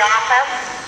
performance.